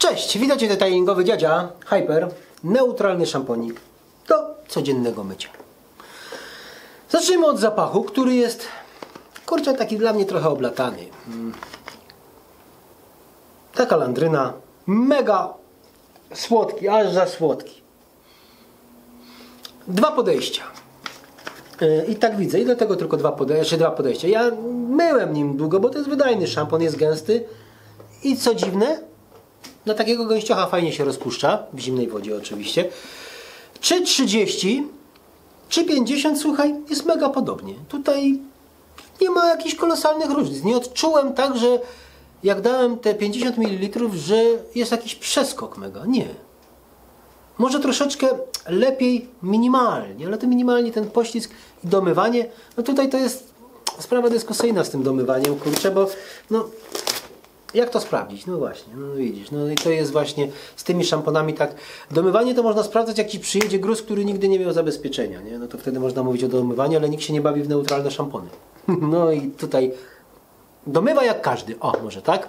Cześć, witajcie detailingowy dziadzia Hyper, neutralny szamponik do codziennego mycia. Zacznijmy od zapachu, który jest, kurczę, taki dla mnie trochę oblatany. Mm. Taka landryna, mega słodki, aż za słodki. Dwa podejścia. Yy, I tak widzę, i dlatego tylko dwa dwa podejścia. Ja myłem nim długo, bo to jest wydajny szampon, jest gęsty. I co dziwne, na takiego gęściocha fajnie się rozpuszcza, w zimnej wodzie oczywiście. Czy 30, czy 50, słuchaj, jest mega podobnie. Tutaj nie ma jakichś kolosalnych różnic. Nie odczułem tak, że jak dałem te 50 ml, że jest jakiś przeskok mega. Nie. Może troszeczkę lepiej minimalnie, ale to minimalnie ten poślizg i domywanie, no tutaj to jest sprawa dyskusyjna z tym domywaniem, kurczę, bo no jak to sprawdzić? No właśnie, no widzisz, no i to jest właśnie z tymi szamponami tak. Domywanie to można sprawdzać, jak ci przyjedzie gruz, który nigdy nie miał zabezpieczenia, nie? No to wtedy można mówić o domywaniu, ale nikt się nie bawi w neutralne szampony. No i tutaj domywa jak każdy, o może tak?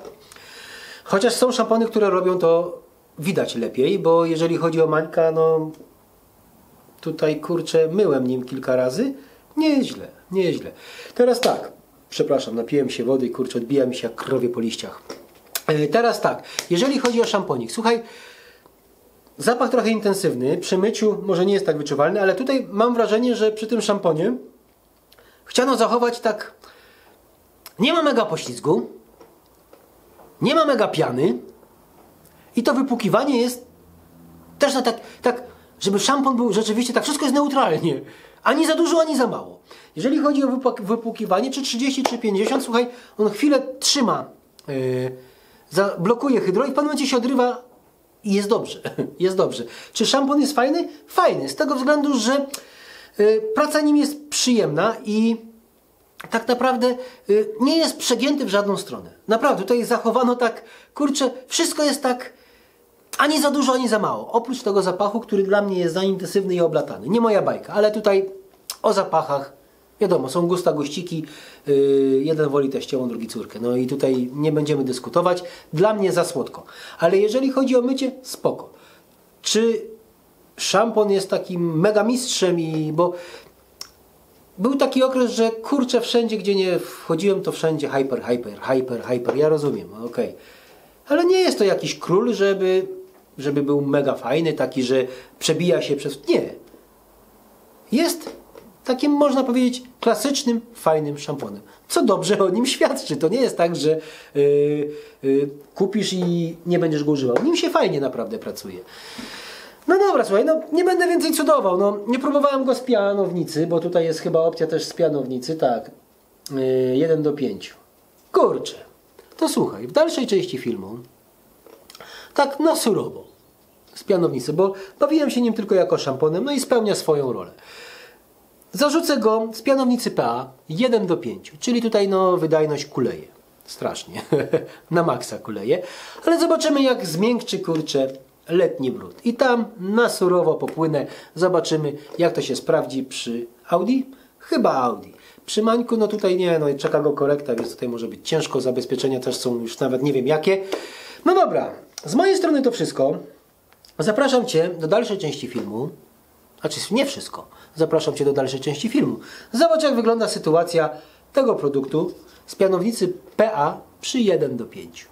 Chociaż są szampony, które robią to widać lepiej, bo jeżeli chodzi o Mańka, no tutaj kurczę, myłem nim kilka razy, nie jest źle, nie jest źle. Teraz tak, przepraszam, napiłem się wody i kurczę, odbija mi się jak krowie po liściach. E, Teraz tak, jeżeli chodzi o szamponik, słuchaj, zapach trochę intensywny, przy myciu może nie jest tak wyczuwalny, ale tutaj mam wrażenie, że przy tym szamponie chciano zachować tak, nie ma mega poślizgu, nie ma mega piany i to wypłukiwanie jest też na tak, tak, żeby szampon był rzeczywiście, tak wszystko jest neutralnie. Ani za dużo, ani za mało. Jeżeli chodzi o wypłukiwanie, czy 30, czy 50, słuchaj, on chwilę trzyma, yy, blokuje hydro i w pewnym momencie się odrywa i jest dobrze. Jest dobrze. Czy szampon jest fajny? Fajny. Z tego względu, że yy, praca nim jest przyjemna i tak naprawdę y, nie jest przegięty w żadną stronę. Naprawdę, tutaj zachowano tak, kurczę, wszystko jest tak ani za dużo, ani za mało. Oprócz tego zapachu, który dla mnie jest za intensywny i oblatany. Nie moja bajka, ale tutaj o zapachach, wiadomo, są gusta guściki, yy, jeden woli teściową, drugi córkę. No i tutaj nie będziemy dyskutować. Dla mnie za słodko. Ale jeżeli chodzi o mycie, spoko. Czy szampon jest takim mega mistrzem i bo był taki okres, że kurczę wszędzie, gdzie nie wchodziłem, to wszędzie hyper, hyper, hyper, hyper. Ja rozumiem, okej. Ale nie jest to jakiś król, żeby, żeby był mega fajny, taki, że przebija się przez... Nie. Jest takim, można powiedzieć, klasycznym, fajnym szamponem. Co dobrze o nim świadczy. To nie jest tak, że yy, yy, kupisz i nie będziesz go używał. Nim się fajnie naprawdę pracuje. No dobra, słuchaj, no nie będę więcej cudował. No, nie próbowałem go z pianownicy, bo tutaj jest chyba opcja też z pianownicy. Tak, yy, 1 do 5. Kurczę. To słuchaj, w dalszej części filmu, tak na surowo, z pianownicy, bo bawiłem się nim tylko jako szamponem, no i spełnia swoją rolę. Zarzucę go z pianownicy PA 1 do 5, czyli tutaj no wydajność kuleje. Strasznie. na maksa kuleje. Ale zobaczymy jak zmiękczy kurczę letni brud. I tam na surowo popłynę. Zobaczymy jak to się sprawdzi przy Audi. Chyba Audi. Przy Mańku, no tutaj nie, no czeka go korekta, więc tutaj może być ciężko. Zabezpieczenia też są już nawet nie wiem jakie. No dobra, z mojej strony to wszystko. Zapraszam Cię do dalszej części filmu. Znaczy nie wszystko. Zapraszam Cię do dalszej części filmu. Zobacz jak wygląda sytuacja tego produktu z pianownicy PA przy 1 do 5.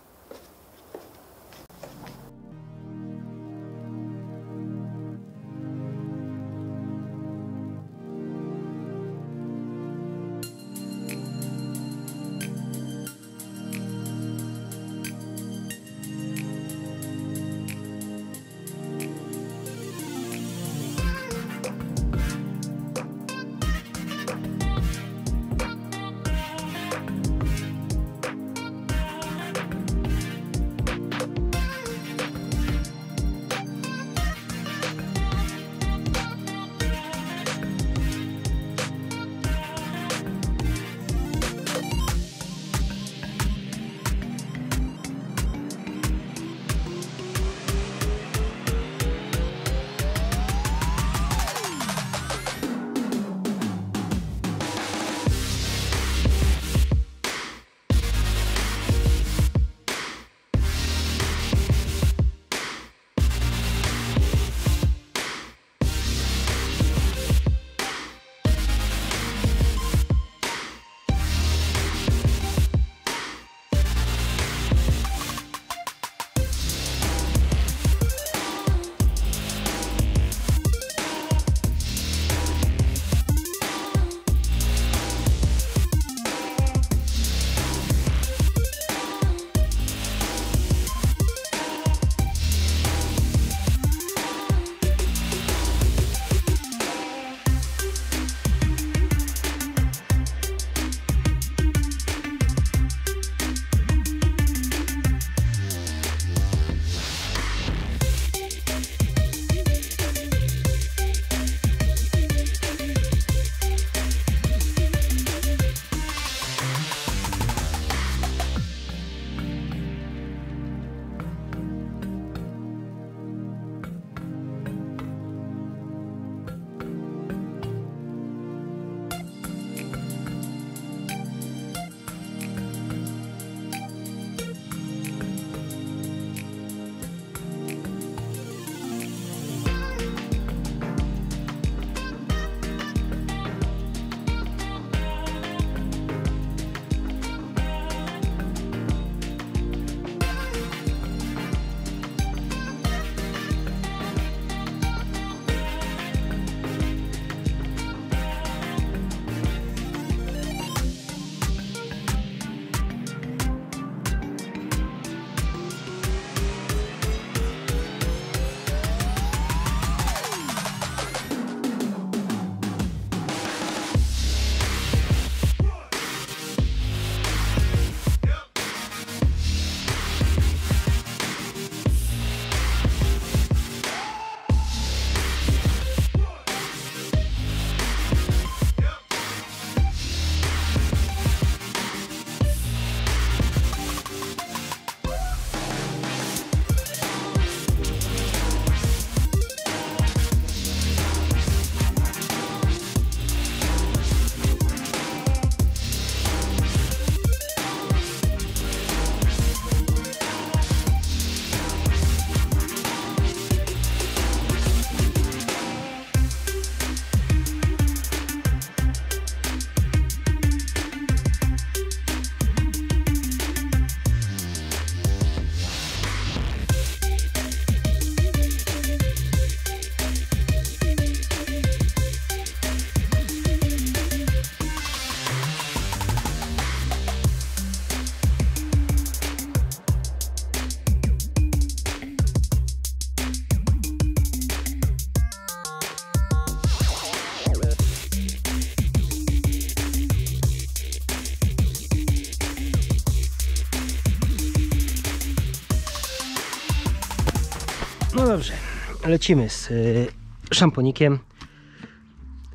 lecimy z y, szamponikiem.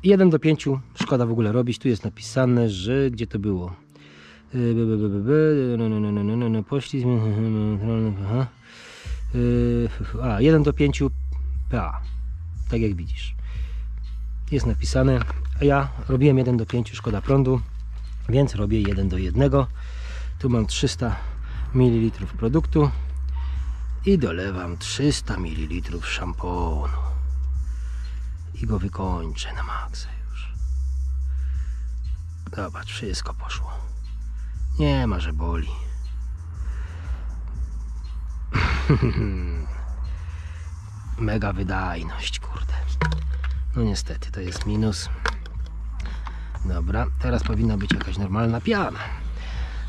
1 do 5 szkoda w ogóle robić. Tu jest napisane, że gdzie to było? Y, by, by, by, by, by, no, no, no, no, no, no, no, Poślizg. Y, A, 1 do 5 PA. Tak jak widzisz. Jest napisane. A ja robiłem 1 do 5 szkoda prądu, więc robię 1 do 1. Tu mam 300 ml produktu i dolewam 300 ml szamponu i go wykończę na maksa już. Zobacz, wszystko poszło. Nie ma, że boli. Mega wydajność, kurde. No niestety, to jest minus. Dobra, teraz powinna być jakaś normalna piana.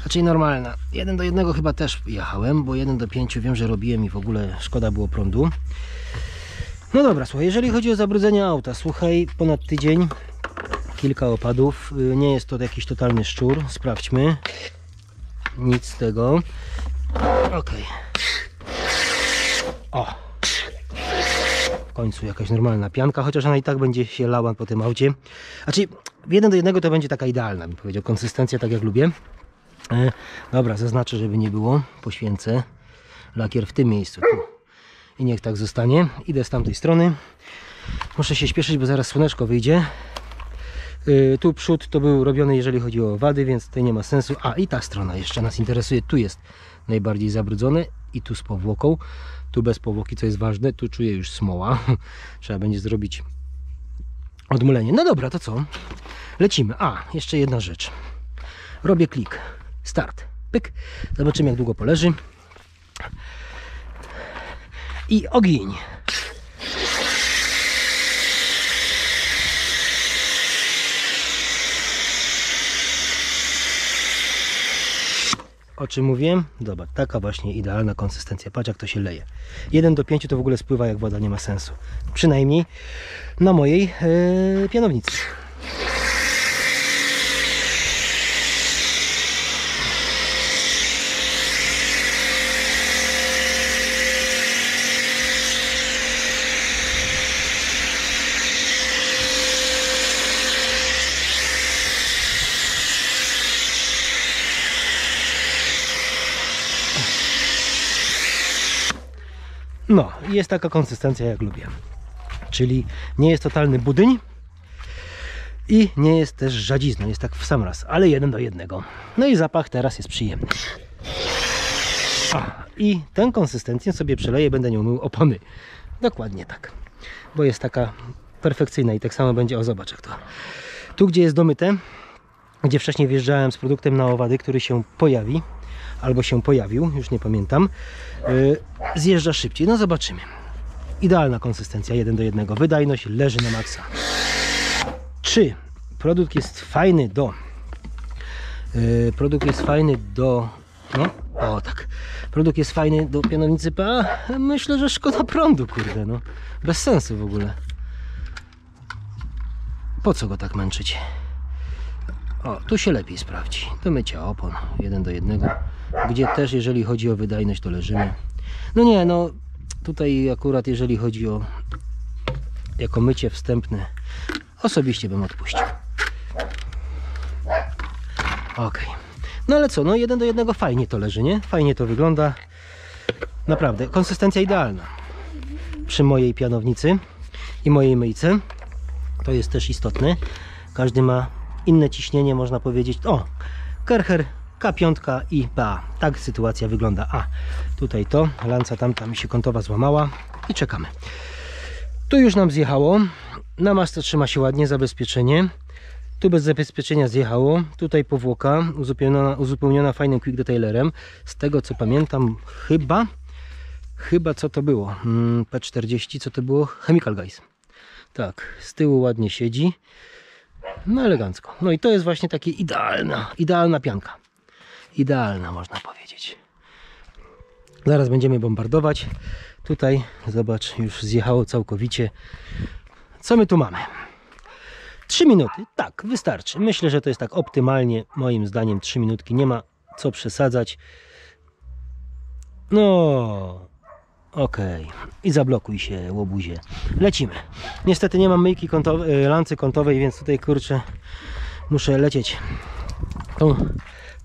Raczej normalna. 1 do 1 chyba też jechałem, bo 1 do 5 wiem, że robiłem i w ogóle szkoda było prądu. No dobra, słuchaj, jeżeli chodzi o zabrudzenie auta, słuchaj, ponad tydzień, kilka opadów, y, nie jest to jakiś totalny szczur, sprawdźmy. Nic z tego. Ok. O! W końcu jakaś normalna pianka, chociaż ona i tak będzie się lała po tym aucie. Znaczy, w 1 do 1 to będzie taka idealna, bym powiedział, konsystencja tak jak lubię. E, dobra, zaznaczę, żeby nie było. Poświęcę lakier w tym miejscu. Tu. I niech tak zostanie. Idę z tamtej strony. Muszę się śpieszyć, bo zaraz słoneczko wyjdzie. E, tu przód to był robiony, jeżeli chodzi o wady, więc tutaj nie ma sensu. A i ta strona jeszcze nas interesuje. Tu jest najbardziej zabrudzone i tu z powłoką. Tu bez powłoki, co jest ważne. Tu czuję już smoła. Trzeba będzie zrobić odmulenie. No dobra, to co? Lecimy. A, jeszcze jedna rzecz. Robię klik. Start. Pyk. Zobaczymy jak długo poleży. I ogień. O czym mówiłem? Dobra, taka właśnie idealna konsystencja. Patrz jak to się leje. 1 do 5 to w ogóle spływa jak woda, nie ma sensu. Przynajmniej na mojej yy, pianownicy. No, jest taka konsystencja jak lubię. Czyli nie jest totalny budyń i nie jest też żadzizna, jest tak w sam raz, ale jeden do jednego. No i zapach teraz jest przyjemny. A, i tę konsystencję sobie przeleję, będę nią mył opony. Dokładnie tak, bo jest taka perfekcyjna i tak samo będzie, o zobacz jak to. Tu gdzie jest domyte, gdzie wcześniej wjeżdżałem z produktem na owady, który się pojawi, albo się pojawił, już nie pamiętam, yy, zjeżdża szybciej. No zobaczymy. Idealna konsystencja, 1 do 1. Wydajność leży na maksa. Czy produkt jest fajny do yy, produkt jest fajny do no, o tak. Produkt jest fajny do pianownicy PA? Myślę, że szkoda prądu, kurde, no. Bez sensu w ogóle. Po co go tak męczyć? O, tu się lepiej sprawdzi. Do mycia opon, jeden do jednego. Gdzie też, jeżeli chodzi o wydajność, to leżymy. No nie, no tutaj akurat, jeżeli chodzi o jako mycie wstępne, osobiście bym odpuścił. Ok. No ale co, no jeden do jednego fajnie to leży, nie? Fajnie to wygląda. Naprawdę, konsystencja idealna. Przy mojej pianownicy i mojej myjce. To jest też istotne. Każdy ma inne ciśnienie, można powiedzieć. O, Kercher K5 i PA. Tak sytuacja wygląda. A, tutaj to, lanca tamta mi się kątowa złamała i czekamy. Tu już nam zjechało. Na masce trzyma się ładnie, zabezpieczenie. Tu bez zabezpieczenia zjechało. Tutaj powłoka uzupełniona, uzupełniona fajnym quick detailerem. Z tego co pamiętam, chyba, chyba co to było? Mm, P40, co to było? Chemical Guys. Tak, z tyłu ładnie siedzi. No elegancko. No i to jest właśnie takie idealna, idealna pianka. Idealna można powiedzieć. Zaraz będziemy bombardować. Tutaj, zobacz, już zjechało całkowicie. Co my tu mamy? 3 minuty. Tak, wystarczy. Myślę, że to jest tak optymalnie. Moim zdaniem 3 minutki. Nie ma co przesadzać. No. Okej. I zablokuj się, łobuzie. Lecimy. Niestety nie mam myjki kątowej, e, lancy kątowej, więc tutaj kurczę muszę lecieć tą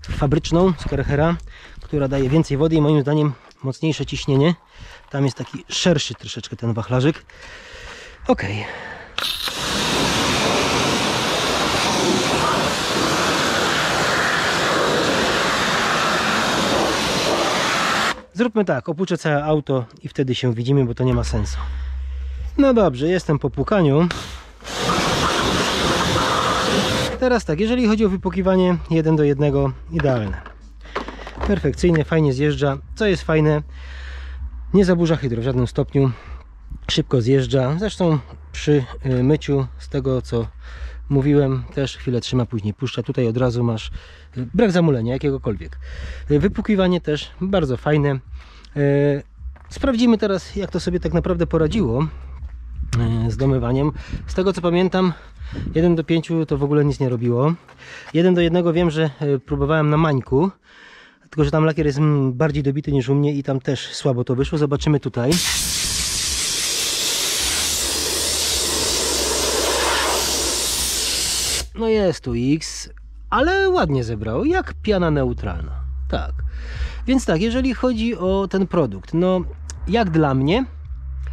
fabryczną z która daje więcej wody i moim zdaniem mocniejsze ciśnienie. Tam jest taki szerszy troszeczkę ten wachlarzyk. Okej. Zróbmy tak, opuszczę całe auto i wtedy się widzimy, bo to nie ma sensu. No dobrze, jestem po pukaniu. Teraz tak, jeżeli chodzi o wypukiwanie 1 do 1, idealne. Perfekcyjnie, fajnie zjeżdża. Co jest fajne, nie zaburza hydro w żadnym stopniu. Szybko zjeżdża. Zresztą przy y, myciu, z tego co mówiłem, też chwilę trzyma, później puszcza. Tutaj od razu masz y, brak zamulenia jakiegokolwiek. Y, Wypukiwanie też bardzo fajne. Sprawdzimy teraz, jak to sobie tak naprawdę poradziło z domywaniem. Z tego co pamiętam, 1 do 5 to w ogóle nic nie robiło. 1 do 1 wiem, że y, próbowałem na mańku, tylko że tam lakier jest mm, bardziej dobity niż u mnie i tam też słabo to wyszło. Zobaczymy tutaj. No jest tu X, ale ładnie zebrał, jak piana neutralna. Tak. Więc tak, jeżeli chodzi o ten produkt, no jak dla mnie,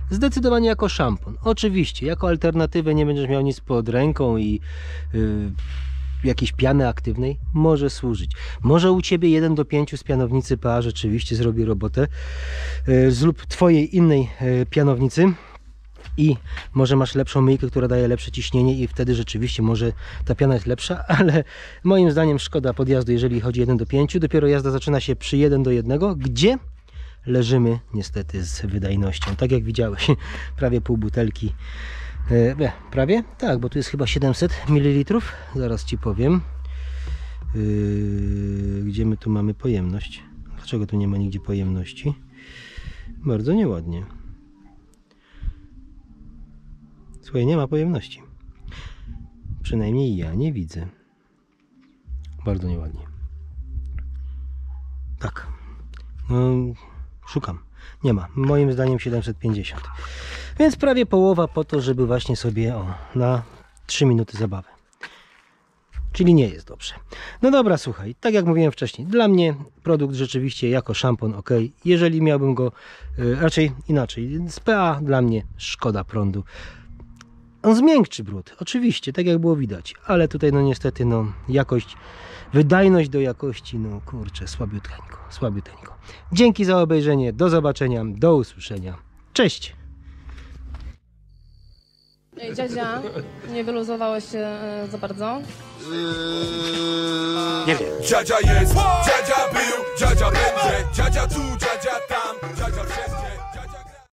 zdecydowanie jako szampon. Oczywiście, jako alternatywę nie będziesz miał nic pod ręką i yy, jakiejś piany aktywnej może służyć. Może u Ciebie 1 do 5 z pianownicy PA rzeczywiście zrobi robotę yy, z lub Twojej innej yy, pianownicy i może masz lepszą myjkę, która daje lepsze ciśnienie i wtedy rzeczywiście może ta piana jest lepsza, ale moim zdaniem szkoda podjazdu, jeżeli chodzi 1 do 5. Dopiero jazda zaczyna się przy 1 do 1, gdzie leżymy niestety z wydajnością. Tak jak widziałeś, prawie pół butelki. E, nie, prawie? Tak, bo tu jest chyba 700 ml. Zaraz Ci powiem. Yy, gdzie my tu mamy pojemność? Dlaczego tu nie ma nigdzie pojemności? Bardzo nieładnie. Słuchaj, nie ma pojemności. Przynajmniej ja nie widzę. Bardzo nieładnie. Tak. No, szukam. Nie ma. Moim zdaniem 750. Więc prawie połowa po to, żeby właśnie sobie o, na 3 minuty zabawy. Czyli nie jest dobrze. No dobra, słuchaj, tak jak mówiłem wcześniej, dla mnie produkt rzeczywiście jako szampon ok. Jeżeli miałbym go y, raczej inaczej, z PA dla mnie szkoda prądu. On zmiękczy brud, oczywiście, tak jak było widać, ale tutaj no niestety no jakość, wydajność do jakości, no kurczę, słabiuteńko, słabiuteńko. Dzięki za obejrzenie, do zobaczenia, do usłyszenia. Cześć! Ej, dziadzia, nie wyluzowałeś się e, za bardzo? Nie wiem. Dziadzia jest, dziadzia był, dziadzia będzie Dziadzia tu, dziadzia tam, dziadzia wszędzie